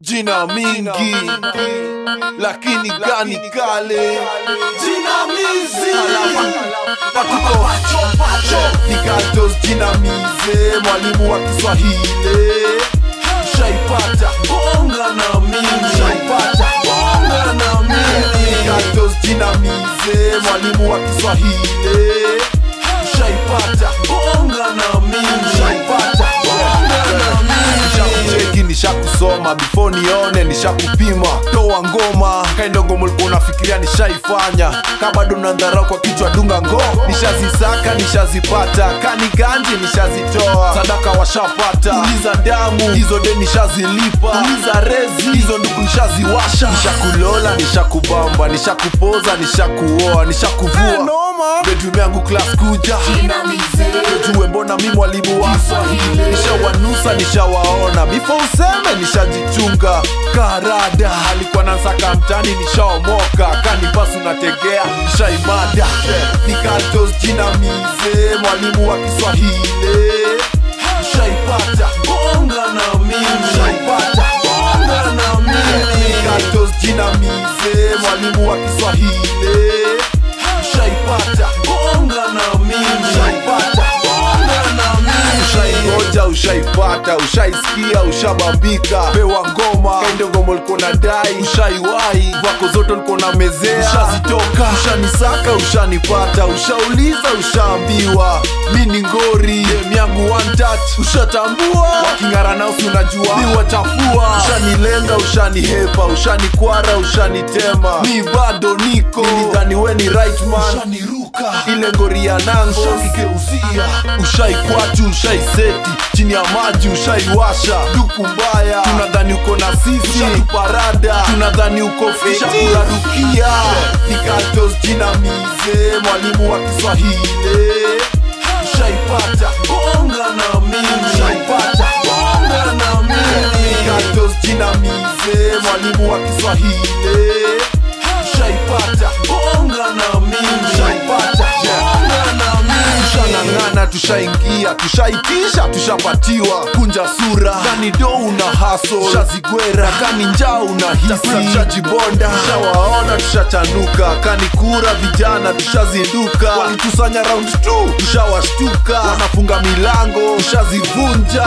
jina mingi. Lakini gani kale? Jinamizi patuko nikatos jinamize mwalimu wa kiswahili. Shaipata. Bonga na mimi. Bonga na nikatos jinamize mwalimu wa kiswahili nishakusoma before nione nishakupima. Toa ngoma kaindogo mulikuwa unafikiria nishaifanya. Kabado nandharau kwa kichwa dunga ngo nishazisaka nishazipata. Kani ganji nishazitoa. Sadaka washapata. Uliza damu hizo de nishazilipa. Uliza rezi hizo nduku nishaziwasha. Nishakulola nishakubamba. Nishakupoza nishakuoa nishakuvua. Bedroom yangu klas kuja. Tujue mbona mi mwalimu wako nishawanusa nishawaona. Bifo useme nishajichunga karada. Alikuwa nansaka mtani nishaomoka. Kanipasu nategea nishaimada. Nikaltos jinamize mwalimu wa kiswahili. Shaipata bonga na mimi. Shaipata bonga na mimi. Nikaltos jinamize mwalimu wa kiswahili ushaipata ushaisikia ushabambika pewa ngoma. Kainde ngoma liko na dai. Ushaiwai vako zoto liko na mezea. Ushazitoka. Ushanisaka ushanipata. Ushauliza ushaambiwa. Mi ni ngori. Dem yangu touch. Ushatambua. Waking'ara nausi unajua. Mi ushanilenga ushanihepa. Ushanikwara ushanitema. Mi bado niko. Nidhani we ni right man ushaniruka ile ngori ya nango ushakigeuzia ushai ushaiseti chini ya maji ushaiwasha duku mbaya tunadhani uko na sisi. Ushatuparada tunadhani uko fishakurarukia nikatos jinamize mwalimu wa kiswahili. Ushaipata bonga na mimi. Ushaipata bonga na mimi. Nikatos jinamize mwalimu wa kiswahili tushaingia tushaitisha tushapatiwa. Kunja sura kani do una haso shazigwera kani njaa unahisi tushajibonda tushawaona tushachanuka. Kani kura vijana tushazinduka. Walitusanya round 2 tushawashtuka. Wanafunga milango tushazivunja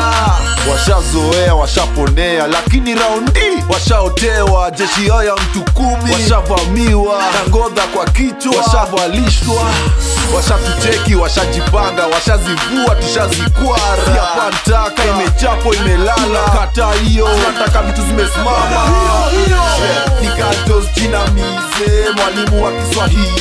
washazoea washaponea lakini raundi washaotewa. Jeshi yao ya mtu kumi washavamiwa. Na ngodha kwa kichwa washavalishwa. Washatucheki washajipanga washazivua tushazikwara. Yapantaka imechapo imelala. Kata hiyo. Nataka vitu zimesimama. Nikatos jinamize mwalimu wa kiswahili.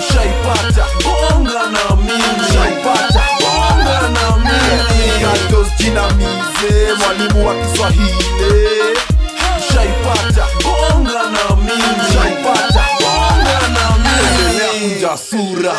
Ushaipata bonga na mimi. Bonga na mimi. Nikatos jinamize mwalimu wa kiswahili. Bonga na mimi. Bonga na mimi. Sura